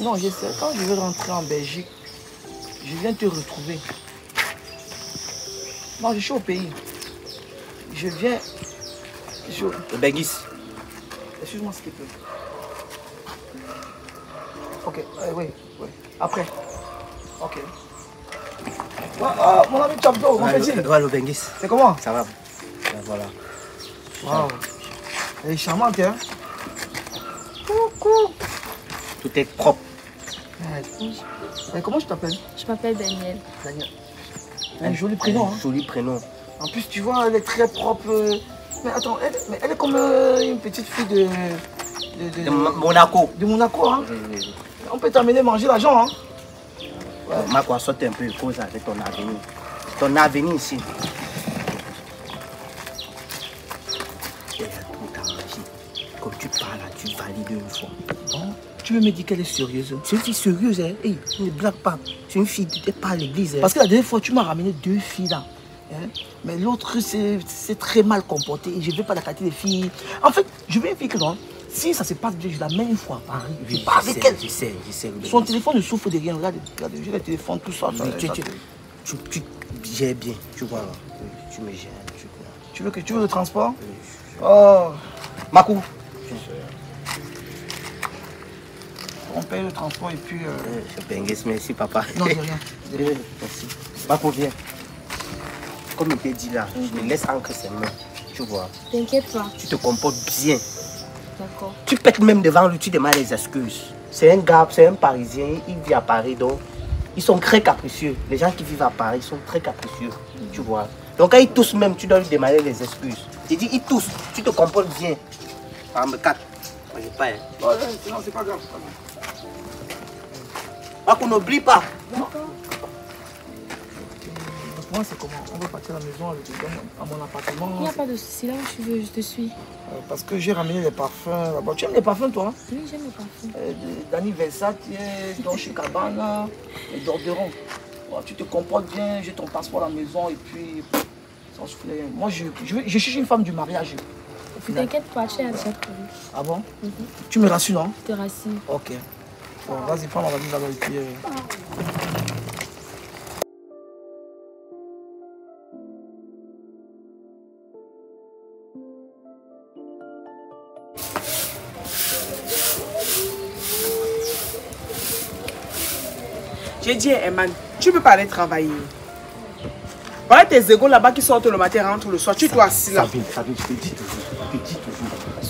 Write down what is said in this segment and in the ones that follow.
Non, je sais, quand je vais rentrer en Belgique, je viens te retrouver. Non, je suis au pays. Je viens. Je... Le Bengis. Excuse-moi s'il te plaît. Ok, euh, oui, oui. Après. Ok. Ah, mon ami Chamdo, mon petit. le Bengis. C'est comment? Ça va. Voilà. Waouh. Elle est charmante, hein? Coucou. Tout est propre. Ouais. Mais comment je t'appelle? Je m'appelle Daniel. Daniel. Un joli prénom, hein Joli prénom. En plus, tu vois, elle est très propre. euh. Mais attends, elle, mais elle est comme euh, une petite fille de. de, de- De Mo- Monaco. de Monaco, hein Oui, oui, oui. On peut t'amener manger l'argent, hein a sauté un peu cause avec ton avenir. Ton avenir ici. Tu valides une fois. Bon, tu veux me dire qu'elle est sérieuse? C'est une fille sérieuse, hein. Hey, ne blague pas. C'est une fille, tu n'es pas à l'église. Hein. Parce que la dernière fois, tu m'as ramené deux filles là. hein. Mais l'autre, c'est très mal comporté. Et je ne veux pas la qualité des filles. En fait, je veux une fille que non? Si ça se passe bien, je la mets une fois à Paris. Je je avec sais, elle. Je sais, je sais. Son téléphone ne souffre de rien. Regarde, regarde j'ai le téléphone, tout ça. ça- Oui, tu, ça- tu, tu, tu gères bien, tu vois. Oui, Tu me gères, tu vois. Tu veux que tu veux le transport? Oui, je- Oh, Marco, on paye le transport et puis. euh, euh, merci papa. Non, de rien. Euh, Merci. Marco, viens. Comme il t'a dit là, je te laisse ancrer ses mains. Tu vois, T'inquiète pas. tu te comportes bien. D'accord. Tu pètes même devant lui, tu demandes des excuses. C'est un gars, c'est un Parisien, il vit à Paris, donc ils sont très capricieux. Les gens qui vivent à Paris sont très capricieux, tu vois. Donc quand ils toussent même, tu dois lui demander des excuses. Tu dis, ils toussent, tu te comportes bien. Par exemple, 4. Moi, j'ai pas, hein. Oh, non, c'est pas grave. Pas. Marco, n'oublie pas. Moi, c'est comment On va partir à la maison avec à mon appartement. Il n'y a pas de souci. Là où tu veux, je te suis. Euh, Parce que j'ai ramené les parfums là-bas. Tu aimes les parfums, toi hein? Oui, j'aime les parfums. Euh, de- Dani Versace, Dolce Gabbana, et Dorderon. Tu te comportes bien, j'ai ton passeport à la maison et puis pff, sans souffler. Moi, je, je, je cherche une femme du mariage. T'inquiète pas, tu as déjà prévu. Ah bon? Mhm. Tu me rassures, non? Je te rassure. Ok. Bon, vas-y, prends ma et puis. euh, J'ai dit à Eman, tu peux pas aller travailler. Voilà tes égaux là-bas qui sortent le matin, rentrent le soir. Tu dois assis là. Sabine, Sabine, je te dis toujours, je te dis toujours.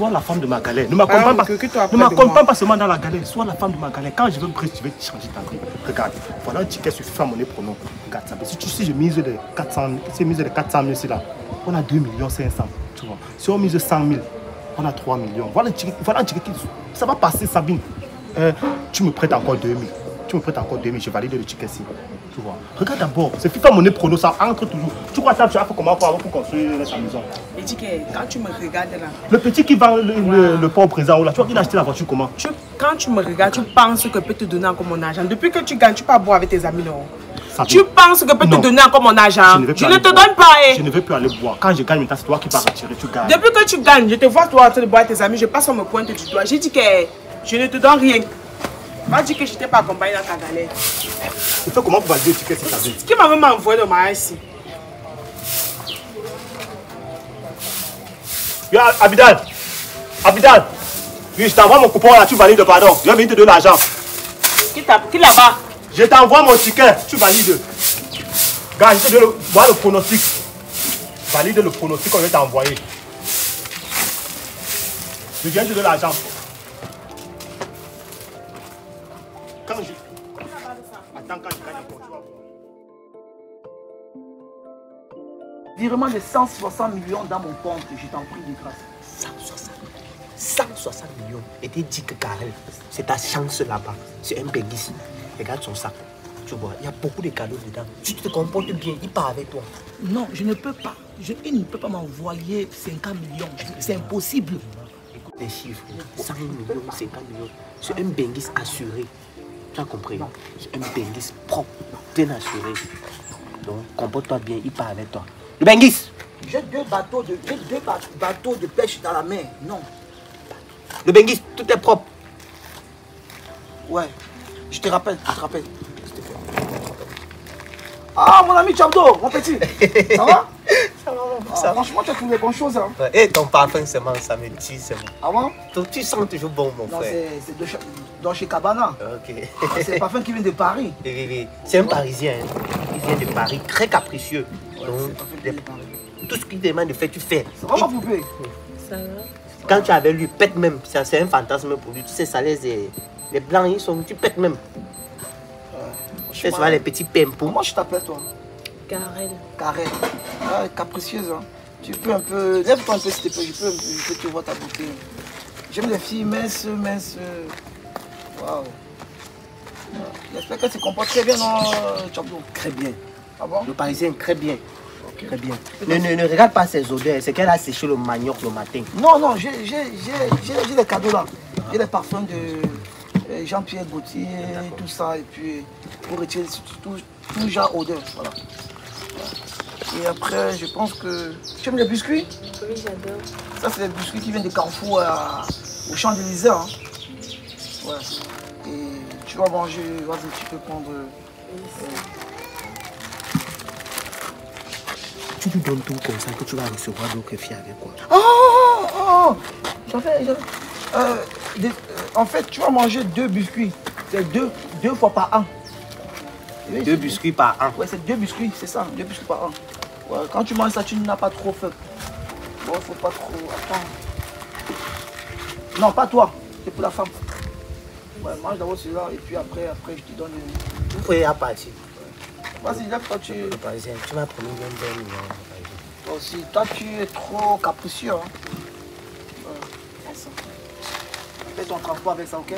Sois la femme de ma galère. Ne m'accompagne pas, ne de pas seulement dans la galère. Sois la femme de ma galère. Quand je veux me je vais changer ta vie. Regarde, voilà un ticket sur FIFA Monnaie Pronom. Regarde, Sabine, si tu si je mise les 400 000, si je mise les 400 000 ici là, on a 2 millions 500. Tu vois. Si on mise 100 000, on a 3 millions. Voilà un ticket, voilà un ticket qui, ça va passer, Sabine. Euh, tu me prêtes encore 2 000. Tu me prêtes encore 2 000, je valide le ticket ici. Tu vois. Regarde d'abord, c'est FIFA Monnaie Prono, ça entre toujours. Tu crois que ça, tu as fait comment pour, pour construire ta maison Il dit que quand tu me regardes là, Le petit qui vend le, le, le pauvre présent, là, tu vois qu'il a acheté la voiture comment? tu- quand tu me regardes, tu penses que peut te donner encore mon argent. Depuis que tu gagnes, tu peux boire avec tes amis, non? Tu penses que peut Non. te donner encore mon argent? Je ne te boire. donne pas, eh. Je ne vais plus aller boire. Quand je gagne maintenant, c'est toi qui vas retirer, tu gagnes. Depuis que tu gagnes, je te vois toi en train de boire avec tes amis, je passe, on me pointe du doigt. J'ai dit que je ne te donne rien. Va dire que je t'ai pas accompagné dans ta galère. Tu fais comment pour valider le ticket si veut Qui m'a même envoyé le mariage ici Yo, Abidal Abidal Oui, je t'envoie mon coupon là, tu valides, pardon. Je vais venir te donner l'argent. Qui, qui là-bas? Je t'envoie mon ticket, tu valides. Gars, je te donne le, le pronostic. Valide le pronostic qu'on va t'envoyer. Je viens te donner l'argent. Quand je... Attends, quand je gagne encore, tu vas voir. Virement de 160 millions dans mon compte, je t'en prie de grâce. 160. 160 millions. Et t'es dit que Karel, c'est ta chance là-bas. C'est un Bengis. Regarde son sac. Tu vois, il y a beaucoup de cadeaux dedans. Tu te comportes bien, il part avec toi. Non, je ne peux pas. Je, il ne peut pas m'envoyer 50 millions. C'est impossible. Écoute les chiffres. 100 millions, 50 millions. C'est un Bengis assuré. Tu as compris C'est un Bengis propre, bien assuré. Donc, comporte-toi bien, il part avec toi. Le Bengis J'ai deux bateaux de, j'ai deux ba- bateaux de pêche dans la mer. Non. Le Bengis, tout est propre. Ouais. Je te rappelle, je te rappelle. Ah, mon ami Chabdo, mon petit. Ça va? Ça va, Ah, ça. Franchement, tu as trouvé bonnes choses. Hein. Ouais, Et ton parfum, seulement, ça me tue, c'est bon. Ah bon? Donc, tu sens toujours bon, mon Non, frère. c'est c'est de chez- dans chez Cabana. Ok. C'est le parfum qui vient de Paris. Oui, oui, oui. C'est un Parisien. hein. Il vient de Paris, très capricieux. Ouais, Donc, c'est les- tout ce qu'il demande de faire, tu fais. C'est vraiment Il- poupée? Ça va Quand tu es avec lui, pète même. Ça, C'est un fantasme pour lui. Tu sais, ça les, les blancs, ils sont, tu pètes même. Tu sais, tu vois les petits pimpons. Comment je t'appelle toi Karen. Carré. Ouais, capricieuse. Hein. Tu peux un peu. Lève-toi un peu s'il te plaît. Je peux, je peux te voir ta beauté. J'aime les filles minces, minces. Waouh. J'espère qu'elle se comporte très bien, non, Chabdo Très bien. Ah bon? Le Parisien, très bien. Très bien. Ne, ne, ne regarde pas ses odeurs. C'est qu'elle a séché le manioc le matin. Non, non, j'ai j'ai- j'ai- j'ai- j'ai des cadeaux là. J'ai des parfums de euh, Jean-Pierre Gaultier, tout ça. Et puis, pour retirer tout, tout genre odeur. Voilà. Et après, je pense que. Tu aimes les biscuits? Oui, j'adore. Ça, c'est les biscuits qui viennent de Carrefour à- au Champs-Élysées. Hein. Ouais. Et tu vas manger, vas-y, tu peux prendre. euh, Tu lui donnes tout comme ça que tu vas recevoir d'autres filles avec quoi. Oh, oh J'avais. euh, des- euh, en fait, tu vas manger deux biscuits. C'est deux, deux fois par an. Deux biscuits par an. Ouais, c'est deux biscuits, c'est ça, deux biscuits par an. Ouais, quand tu manges ça, tu n'as pas trop faim. Bon, faut pas trop. Attends. Non, pas toi, c'est pour la femme. Ouais, mange d'abord celui-là et puis après, après, je te donne. Vous pouvez à partir. Vas-y, lève-toi, tu. Le Parisien, tu m'as promis bien bien millions. le Parisien. Toi aussi, toi, tu es trop capricieux. Hein. Fais ton transport avec ça, ok?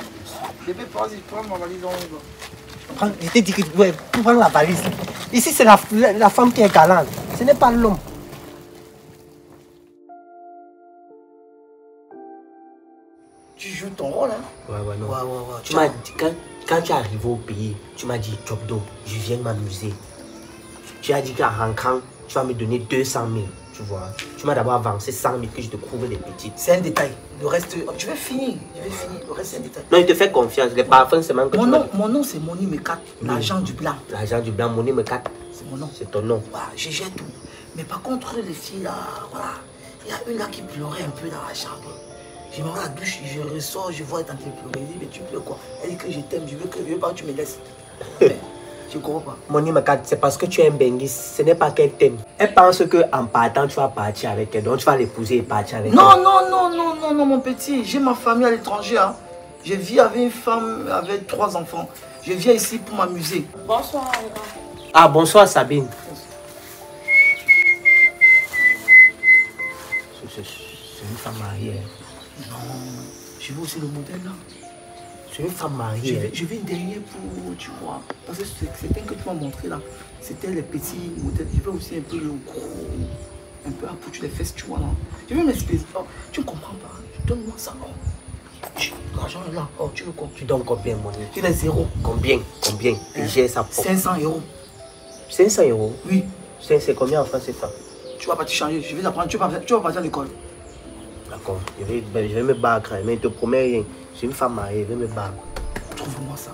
Bébé, vas-y, prends ma valise, on y va. Prends- Je t'ai dit que ouais, prendre la valise. Ici, c'est la, la, la femme qui est galante. Ce n'est pas l'homme. Tu joues ton rôle, hein? Ouais, ouais, non. Ouais, ouais, ouais. Tu m'as dit, quand, quand tu es arrivé au pays, tu m'as dit, Jobdo, je viens m'amuser. Tu as dit qu'en rentrant, tu vas me donner 200 000, tu vois. Tu m'as d'abord avancé 100 000 que je te couvre des petites. C'est un détail. Le reste, oh, je vais finir. Je vais finir. Le reste, c'est un détail. Non, il te fait confiance. Les parfums, c'est même que Mon tu nom, mon nom c'est Moni Mekat, l'agent du blanc. L'argent du blanc, mon me 4, C'est mon nom. c'est ton nom. Voilà, je gère tout. Mais par contre, les filles là, voilà, il y a une là qui pleurait un peu dans la chambre. Je me rends à la douche, je ressors, je vois elle en train de pleurer. Je dis, mais tu pleures quoi? Elle dit que je t'aime, je veux que je veux pas que tu me laisses. Mais, je comprends pas? Mon me 4, c'est parce que tu es un benguis. Ce n'est pas qu'elle t'aime. Elle pense qu'en partant, tu vas partir avec elle. Donc, tu vas l'épouser et partir avec Non, elle. non, non, non, non, non, mon petit. J'ai ma famille à l'étranger. Hein. Je vis avec une femme avec trois enfants. Je viens ici pour m'amuser. Bonsoir, Ah, bonsoir, Sabine. C'est- une femme mariée. hein. Je veux aussi le modèle là. C'est une femme Je mariée. vais, hein. je vais derrière pour, tu vois, parce que c'est- c'était que tu m'as montré là, c'était les petits modèles. Je veux aussi un peu le gros, un peu à pour les fesses, tu vois là. Je veux m'expliquer. Oh, tu ne comprends pas. Donne-moi ça. Oh. Tu- L'argent est là. Oh, tu veux quoi? Tu donnes combien, mon ami? Il est zéro. Combien? Combien? Et j'ai ça pour 500 euros. 500 euros? Oui. C'est c'est combien en France, c'est ça? Tu vas partir changer. Je vais t'apprendre. Tu vas, tu vas partir à l'école. D'accord. Je vais, ben, je vais me battre, mais je te promets rien. Je suis une femme mariée, je vais me battre. Trouve-moi ça.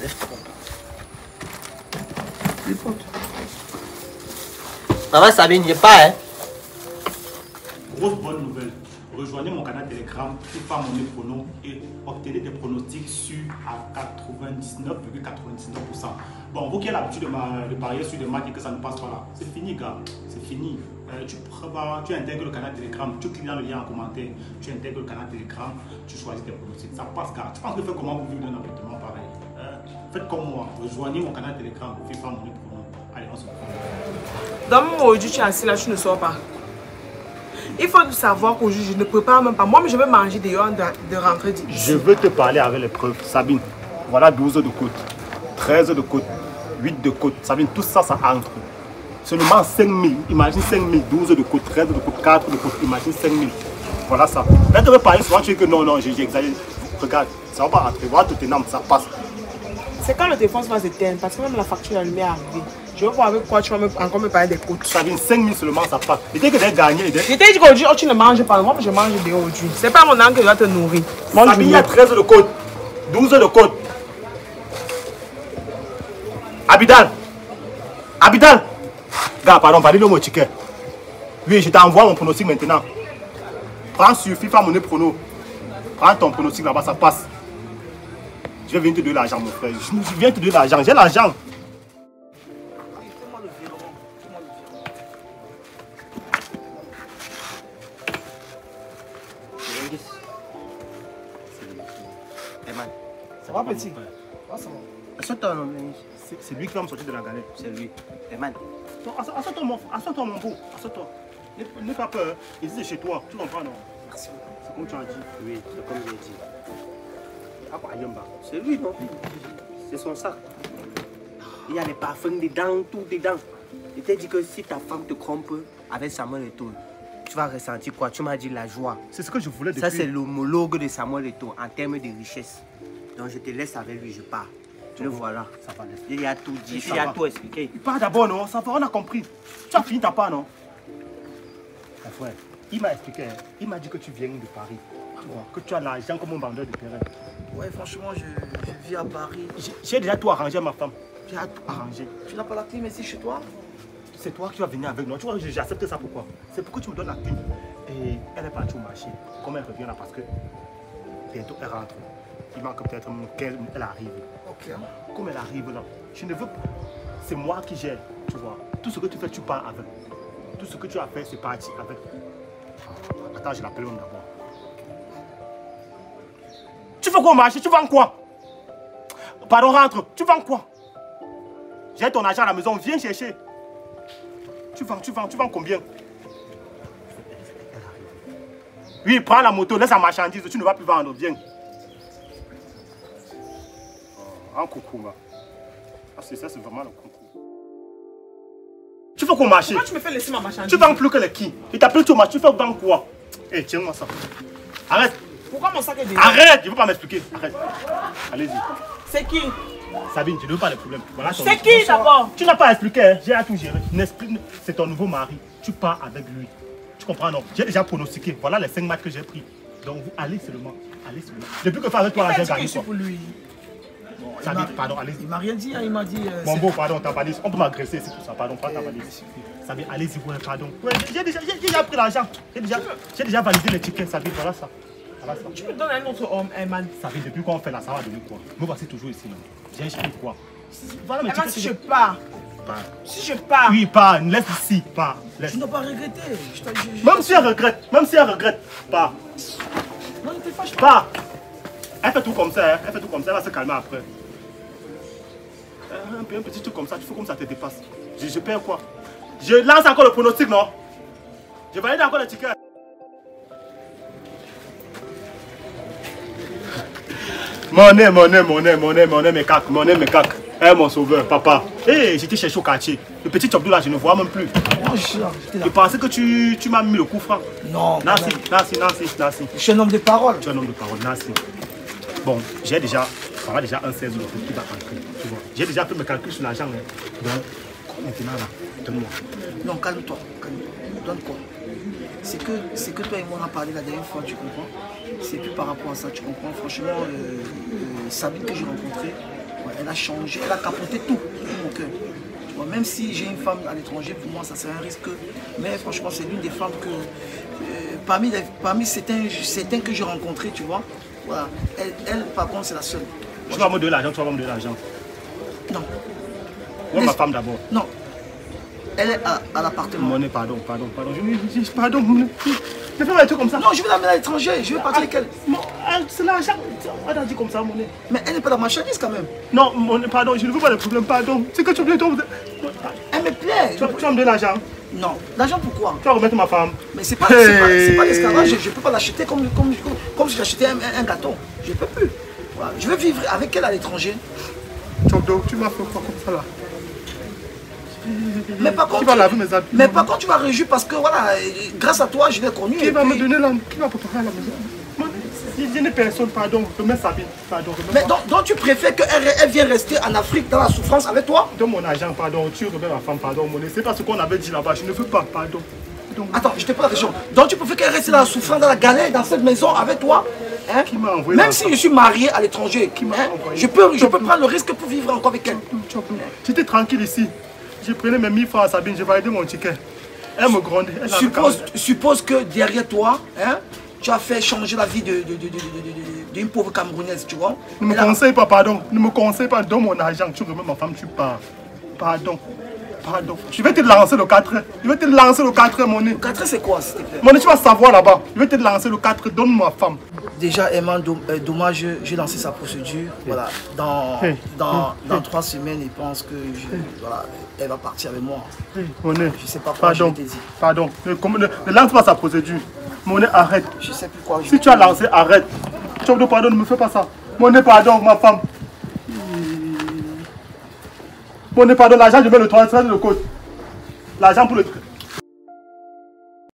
Lève-toi. Les potes. Maman Sabine, je pas, hein? Grosse bonne nouvelle. Rejoignez mon canal Telegram, FIFA Monnaie Prono et obtenez des pronostics sûrs à 99,99%. Bon, vous qui avez l'habitude de, parier sur des matchs et que ça ne passe pas là, c'est fini, gars. C'est fini. Euh, tu, prévois- tu intègres le canal Telegram, tu cliques dans le lien en commentaire, tu intègres le canal Telegram, tu choisis tes pronostics. Ça passe, gars. Tu penses que faire comment vous vivre d'un appartement pareil? Euh, Faites comme moi. Rejoignez mon canal Telegram, FIFA Monnaie Prono. Allez, on se retrouve. Dans mon aujourd'hui, tu es assis là, tu ne sors pas. Il faut savoir qu'aujourd'hui, je ne prépare même pas. Moi, mais je vais manger dehors de, de rentrer d'ici. Je veux te parler avec les preuves. Sabine, voilà 12 de côte, 13 de côte, 8 de côte. Sabine, tout ça, ça entre. Seulement 5 000. Imagine 5 000, 12 de côte, 13 de côte, 4 de côte. Imagine 5 000. Voilà ça. Là, tu veux parler souvent, tu dis que non, non, j'ai exagéré. Regarde, ça va pas rentrer. Voilà tout énorme, ça passe. C'est quand le téléphone va s'éteindre, parce que même la facture de la lumière est arrivée. Je veux voir avec quoi tu vas me- encore me parler des côtes. Sabine, 5 000 seulement, ça passe. Et dès que j'ai gagné, Je t'ai dit qu'aujourd'hui, oh, tu ne manges pas. Moi, je mange bien aujourd'hui. C'est pas mon âme qui doit te nourrir. Mange il y a bien. 13 de côte, 12 de côte. Abidal Abidal Gars, pardon, valide mon ticket. Oui, je t'envoie mon pronostic maintenant. Prends sur FIFA mon prono. Prends ton pronostic là-bas, ça passe. Je venir te donner l'argent, mon frère. Je viens te donner l'argent. J'ai l'argent. Ça va, petit ça va. assois-toi, non, mais C'est c'est lui qui va me sortir de la galère. c'est lui. Asso- Assois-toi, mon, assois-toi, mon beau. Assois-toi. N'aie pas peur. Ici, c'est chez toi. Tu comprends, non? Merci. C'est comme tu as dit. oui, c'est comme j'ai dit. Ah, bah. C'est lui, non C'est son sac. Il y a les parfums dedans, tout dedans. Il t'a dit que si ta femme te trompe avec Samuel Eto'o, tu vas ressentir quoi? Tu m'as dit la joie. C'est ce que je voulais depuis. Ça, c'est l'homologue de Samuel Eto'o en termes de richesse. Donc, je te laisse avec lui, je pars. Le voilà. Ça va. Il y a tout dit, il y a tout expliqué. Il part d'abord, non? Ça va, on a compris. Tu as fini ta part, non? Mon frère, il m'a expliqué. hein. Il m'a dit que tu viens de Paris. Que tu as l'argent comme un vendeur de terrain. Ouais, franchement, je, je vis à Paris. J'ai- J'ai déjà tout arrangé, ma femme. J'ai tout arrangé. Tu n'as pas la clé, mais c'est chez toi C'est toi qui vas venir avec nous. Tu vois, j'accepte ça pourquoi C'est pour que tu me donnes la thune. Et elle est partie au marché. Comme elle revient là, parce que bientôt elle rentre. Il manque peut-être qu'elle elle arrive. Ok. Comme elle arrive là, je ne veux pas. C'est moi qui gère, tu vois. Tout ce que tu fais, tu pars avec. Tout ce que tu as fait, c'est parti avec. Attends, je l'appelle d'abord. Tu fais quoi au marché? Tu vends quoi? Pardon, rentre. Tu vends quoi? J'ai ton argent à la maison, viens chercher. Tu vends, tu vends, tu vends combien? Oui, prends la moto, laisse la marchandise, tu ne vas plus vendre, viens. Là. Ah, c'est ça, c'est vraiment le coucou. Tu fais quoi au marché Pourquoi tu me fais laisser ma marchandise? Tu vends plus que les qui? Il t'appelle tout marché, tu fais vendre quoi? Eh, tiens-moi ça. Arrête, Pourquoi mon sac est déjà arrête, je ne veux pas m'expliquer. Arrête. Allez-y. C'est qui? Sabine, je ne veux pas de problème. Voilà C'est qui d'abord? Tu n'as pas expliqué, hein. j'ai à tout gérer. N'explique- C'est ton nouveau mari. Tu pars avec lui. Tu comprends, non? J'ai déjà pronostiqué. Voilà les 5 matchs que j'ai pris. Donc, vous allez seulement. Allez seulement. Depuis que faire avec toi, j'ai gagné je suis quoi. pour lui. M'a- pardon, allez-y. Il m'a rien dit, hein, il m'a dit. euh, Mon c'est- beau, pardon, ta valise. On peut m'agresser, c'est tout ça. Pardon, prends ta valise. Sabine, allez-y, ouais, pardon. Ouais, j'ai déjà, déjà pris l'argent. J'ai déjà, déjà validé les tickets, Sabine, voilà ça. Voilà ça. Tu me donnes un autre homme, Eman. Sabine, depuis qu'on fait là, ça va donner quoi? Me voici toujours ici. là. J'ai écrit quoi? Voilà Eman, tickets. si je pars, Pars. si je pars, Oui, pas, laisse ici, pas. Laisse. Tu n'as pas regretté. Je je- je- Même si elle regrette, même si elle regrette, pas. Non, ne te fâche pas. Pas. Elle fait tout comme ça, hein. elle fait tout comme ça, elle va se calmer après. Euh, Un, petit truc comme ça, tu fais comme ça te dépasse. Je, je perds quoi? Je lance encore le pronostic, non? Je valide encore le ticket. Mon nez, mon nez, mon nez, mon nez, mon nez, mes cacs, mon nez, mes cacs. Eh, mon sauveur, papa. Eh, j'étais cherché au quartier. Le petit Tchobdou là, je ne vois même plus. Non, je là. Je pensais que tu, tu m'as mis le coup franc. Non, Nancy. Nancy, Nancy, Nancy. je suis un homme de parole. Tu es un homme de parole, Nancy. Bon, j'ai déjà, ça va déjà un 16 euros qui va entrer. Tu vois. J'ai déjà fait mes calculs sur l'argent. hein. Donc, maintenant là, donne-moi. Non, calme-toi. Calme-toi. Donne quoi? C'est que, c'est que toi et moi on a parlé la dernière fois, tu comprends? C'est plus par rapport à ça, tu comprends? Franchement, euh, euh, Sabine que j'ai rencontrée, elle a changé, elle a capoté tout, tout mon cœur. Tu vois, même si j'ai une femme à l'étranger, pour moi ça c'est un risque. Mais franchement, c'est l'une des femmes que, euh, parmi, les, parmi certains que j'ai rencontrés, tu vois, voilà. Elle, elle, par contre, c'est la seule. Tu vas me donner l'argent, tu vas me donner l'argent. Non, Moi, ma femme d'abord. non. Elle est à, à l'appartement. Monnaie, pardon, pardon, pardon. Je, pardon. Ne fais pas des trucs comme ça. Non, je vais l'amener à l'étranger, je vais partir avec elle. Mon- ah, C'est l'argent. On a dit comme ça, monnaie. Mais elle n'est pas la marchandise quand même. Non, monnaie, pardon, je ne veux pas de problème, pardon. C'est que tu me donnes. Elle me plaît. Tu vas, tu vas me donner l'argent. Non, l'argent pourquoi? Tu vas remettre ma femme. Mais c'est pas, c'est pas, pas Hey. l'esclavage, je ne peux pas l'acheter comme, comme, comme, comme si j'achetais un, un, un gâteau. Je ne peux plus. Voilà. Je veux vivre avec elle à l'étranger. Tchondo, tu m'as fait quoi comme ça là? Mais par contre, vas laver mes habits. mais par contre, tu vas réjouir parce que voilà, grâce à toi, je l'ai connu. Qui va me donner la... Qui va préparer la maison? Je n'ai personne, pardon. Remets Sabine, pardon. remets Mais donc, donc tu préfères qu'elle elle vienne rester en Afrique dans la souffrance avec toi? Donne mon argent, pardon. Tu remets ma femme, pardon. Mon c'est pas ce qu'on avait dit là-bas. Je ne veux pas, pardon. Attends, je te pose la question. Donc tu préfères qu'elle reste dans la souffrance, dans la galère, dans cette maison avec toi hein? Qui m'a envoyé Même si je suis marié à l'étranger, m'a hein, envoyé? Je peux, je peux prendre le risque pour vivre encore avec elle. J'étais tranquille ici. J'ai pris mes 1000 francs à Sabine, j'ai validé mon ticket. Elle me grondait. Elle Suppose, suppose que derrière toi, hein, tu as fait changer la vie d'une de, de, de, de- de- de- d'une pauvre Camerounaise, tu vois. Ne me conseille pas, pardon. Ne me conseille pas. Donne mon argent. Tu remets ma femme, tu pars. Pardon. Pardon. Je vais te lancer le 4 Je vais te lancer le 4 mon nez. Quatre, c'est quoi, s'il te plaît? Mon nez, tu vas savoir là-bas. Je vais te lancer le 4 Donne ma femme. Déjà, Emma, euh, dommage, j'ai lancé sa procédure. Voilà, dans, dans, dans trois semaines, il pense que je, voilà, elle va partir avec moi. Mon nez. Je sais pas quoi, Pardon. je te dire. Pardon. Ne, lance pas sa procédure. Mon nez, arrête. Je sais plus quoi. je- Si tu as lancé, arrête. Chop de pardon, ne me fais pas ça. Mon nez, pardon, ma femme. Mon nez, pardon, l'argent, je vais le transférer de côte. L'argent pour le,